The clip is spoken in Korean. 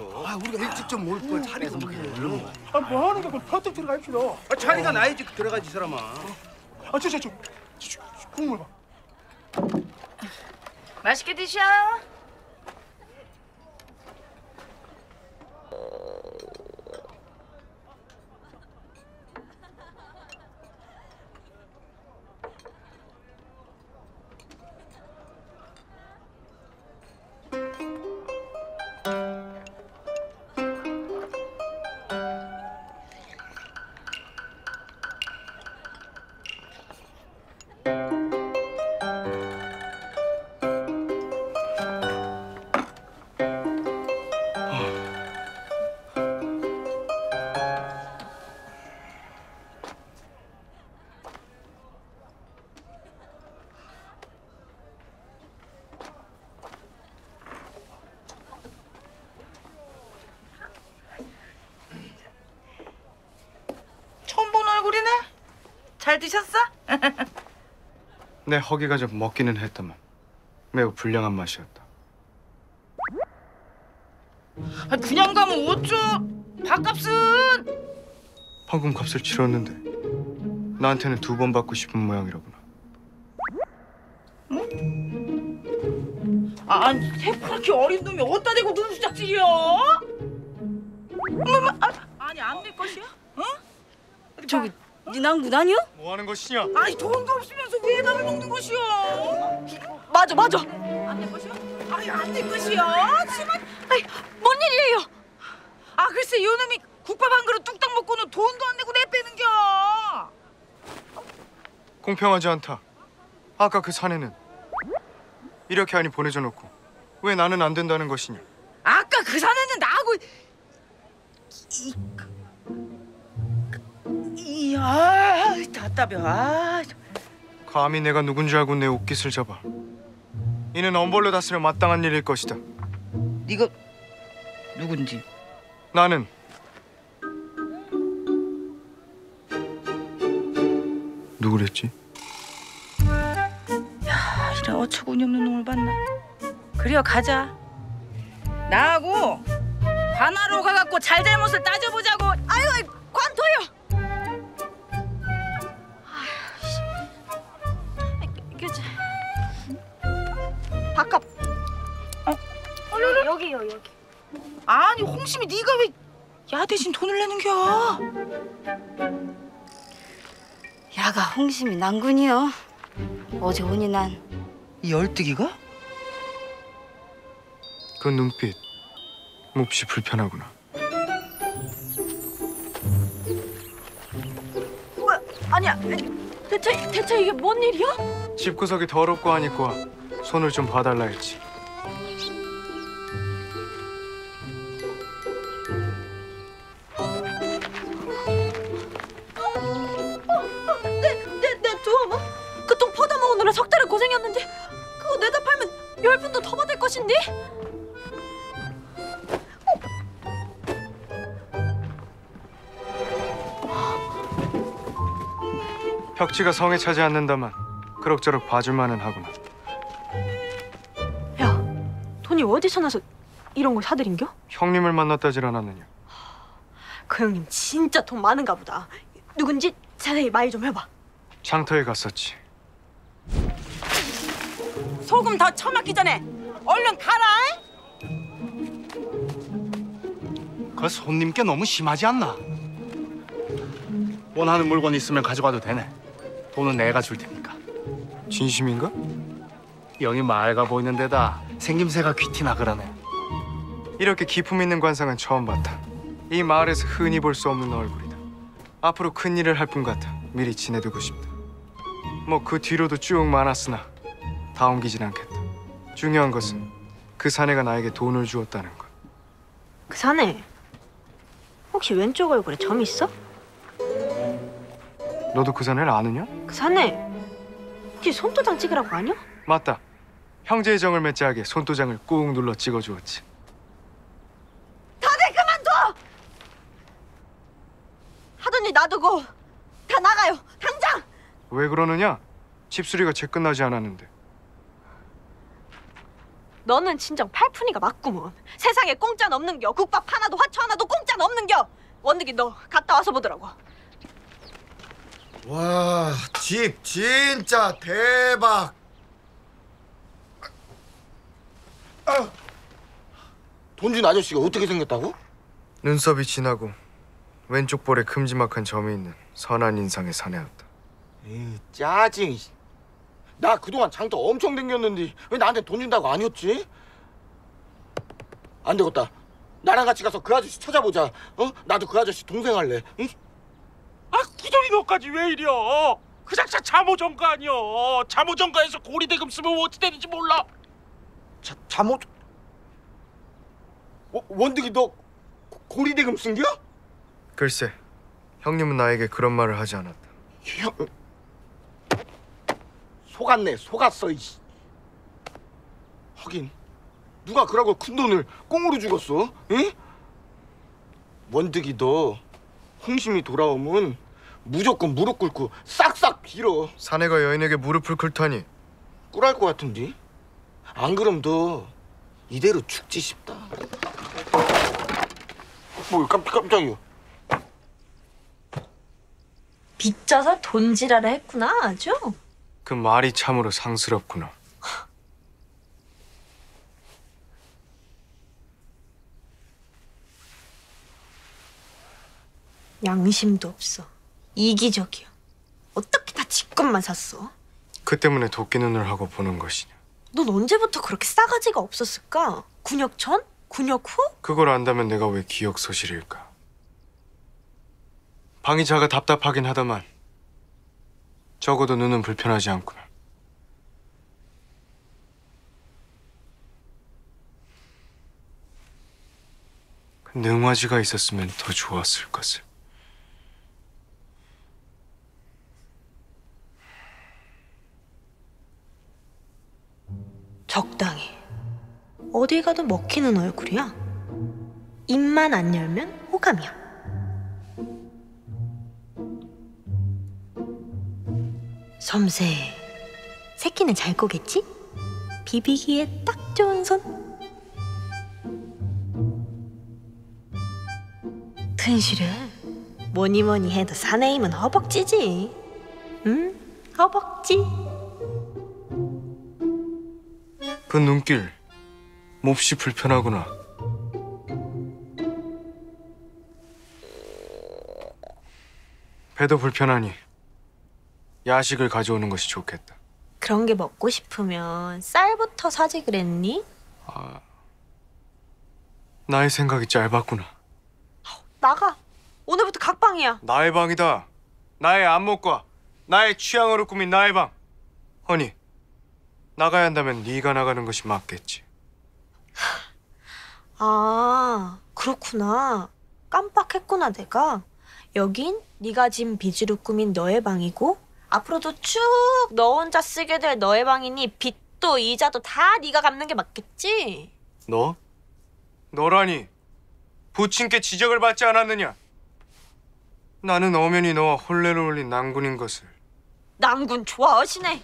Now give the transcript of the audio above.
아 우리가 일찍 좀 올 걸 자리가 뭐 그래. 아, 뭐 하는 거야? 퍼뜩 들어가 입시다. 아 자리가 나야지 들어가지 이 사람아. 아, 저, 저, 저, 저, 저, 국물 봐. 맛있게 드셔. 잘 드셨어? 내 허기가 좀 먹기는 했다만 매우 불량한 맛이었다. 아, 그냥 가면 어쩌? 밥값은 황금값을 치렀는데 나한테는 두 번 받고 싶은 모양이로구나. 아니 새파랗게 어린 놈이 어디다 대고 눈수작질이야? 어머머, 아, 아니 안낼 것이야? 어? 저기 네 낭군 아니야? 뭐 하는 것이냐? 아니 돈도 없으면서 왜 밥을 먹는 것이야? 맞아 맞아 안낼 것이야? 아니 안낼 것이야? 정말 아이 뭔 일이에요? 아 글쎄 요 놈이 국밥 한 그릇 뚝딱 먹고는 돈도 안 내고 내빼는겨. 공평하지 않다. 아까 그 사내는 이렇게 하니 보내줘 놓고 왜 나는 안 된다는 것이냐? 아까 그 사내는 나하고 이, 이, 아, 답답해. 아, 감히 내가 누군 줄 알고 내 옷깃을 잡아. 이는 엄벌로 다스려 마땅한 일일 것이다. 네가 누군지. 나는 누구랬지? 아, 이런 어처구니 없는 놈을 봤나? 그래요, 가자. 나하고 관하로 가갖고 잘잘못을 따져보자고. 아유, 관둬요 밥값 어? 여기요 여기 아니 홍심이 네가 왜 야 대신 돈을 내는겨? 야가 홍심이 낭군이요 어제 오니 난이 얼뜨기가? 그 눈빛 몹시 불편하구나. 뭐야 아니야 대체 대체 이게 뭔 일이야? 집구석이 더럽고 하니까 손을 좀 봐달라 했지. 내내 두어머 그똥 퍼다 먹느라 석 달을 고생했는데 그거 내다 팔면 열 푼도 더 받을 것인데 벽지가 성에 차지 않는다만 그럭저럭 봐줄만은 하구나. 돈이 어디서 나서 이런 걸 사들인겨? 형님을 만났다질 않았느냐? 그 형님 진짜 돈 많은가 보다 누군지 자세히 말 좀 해봐 장터에 갔었지. 소금 더 처맞기 전에 얼른 가라. 그 손님께 너무 심하지 않나? 원하는 물건 있으면 가져가도 되네. 돈은 내가 줄 테니까. 진심인가? 영이 맑아 보이는 데다 생김새가 귀티나 그러네. 이렇게 기품 있는 관상은 처음 봤다. 이 마을에서 흔히 볼 수 없는 얼굴이다. 앞으로 큰 일을 할분 같아 미리 지내두고 싶다. 뭐 그 뒤로도 쭉 많았으나 다 옮기진 않겠다. 중요한 것은 그 사내가 나에게 돈을 주었다는 것. 그 사내 혹시 왼쪽 얼굴에 점 있어? 너도 그 사내를 아느냐? 그 사내 혹시 손도장 찍으라고 아냐? 맞다. 형제의 정을 맺자하게 손도장을 꾹 눌러 찍어주었지. 다들 그만둬! 하던 일 놔두고 다 나가요 당장! 왜 그러느냐? 집수리가 채 끝나지 않았는데. 너는 진정 팔푼이가 맞구먼. 세상에 공짜 없는겨. 국밥 하나도 화초 하나도 공짜 없는겨. 원득이 너 갔다 와서 보더라고. 와, 집 진짜 대박. 돈준 아저씨가 어떻게 생겼다고? 눈썹이 진하고 왼쪽 볼에 큼지막한 점이 있는 선한 인상의 사내였다. 에이, 짜증. 나 그동안 장터 엄청 댕겼는데 왜 나한테 돈 준다고 아니었지? 안 되겠다. 나랑 같이 가서 그 아저씨 찾아보자. 어? 나도 그 아저씨 동생 할래. 응? 아 구덩이 너까지 왜 이려? 그 장사 잠오정가 아니여. 잠오정가에서 고리대금 쓰면 어찌 되는지 몰라. 자, 잠옷. 어, 원득이 너 고- 고리대금 쓴겨? 글쎄, 형님은 나에게 그런 말을 하지 않았다. 형 속았네 속았어 이씨 하긴 누가 그러고 큰 돈을 꽁으로 죽었어 응? 원득이 너 홍심이 돌아오면 무조건 무릎 꿇고 싹싹 빌어 사내가 여인에게 무릎을 꿇다니 꿀할 것 같은데 안 그럼 너 이대로 죽지 싶다 뭐 깜짝 깜짝이야 빚져서 돈 지랄을 했구나 아주. 그 말이 참으로 상스럽구나. 양심도 없어. 이기적이야. 어떻게 다 지 것만 샀어? 그 때문에 도끼 눈을 하고 보는 것이냐. 넌 언제부터 그렇게 싸가지가 없었을까? 군역 전? 군역 후? 그걸 안다면 내가 왜 기억 소실일까? 방이 작아 답답하긴 하다만 적어도 눈은 불편하지 않구나. 그 능화지가 있었으면 더 좋았을 것을. 어디 가도 먹히는 얼굴이야. 입만 안 열면 호감이야. 섬세. 새끼는 잘 거겠지? 비비기에 딱 좋은 손. 튼실해. 뭐니 뭐니 해도 사내임은 허벅지지. 응? 허벅지. 그 눈길 몹시 불편하구나. 배도 불편하니 야식을 가져오는 것이 좋겠다. 그런 게 먹고 싶으면 쌀부터 사지 그랬니? 나의 생각이 짧았구나. 나가. 오늘부터 각방이야. 나의 방이다. 나의 안목과 나의 취향으로 꾸민 나의 방. 허니, 나가야 한다면 네가 나가는 것이 맞겠지. 아, 그렇구나. 깜빡했구나 내가. 여긴 네가 진 빚으로 꾸민 너의 방이고 앞으로도 쭉 너 혼자 쓰게 될 너의 방이니 빚도 이자도 다 네가 갚는 게 맞겠지? 너? 너라니 부친께 지적을 받지 않았느냐? 나는 엄연히 너와 혼례를 올린 낭군인 것을 낭군 좋아하시네.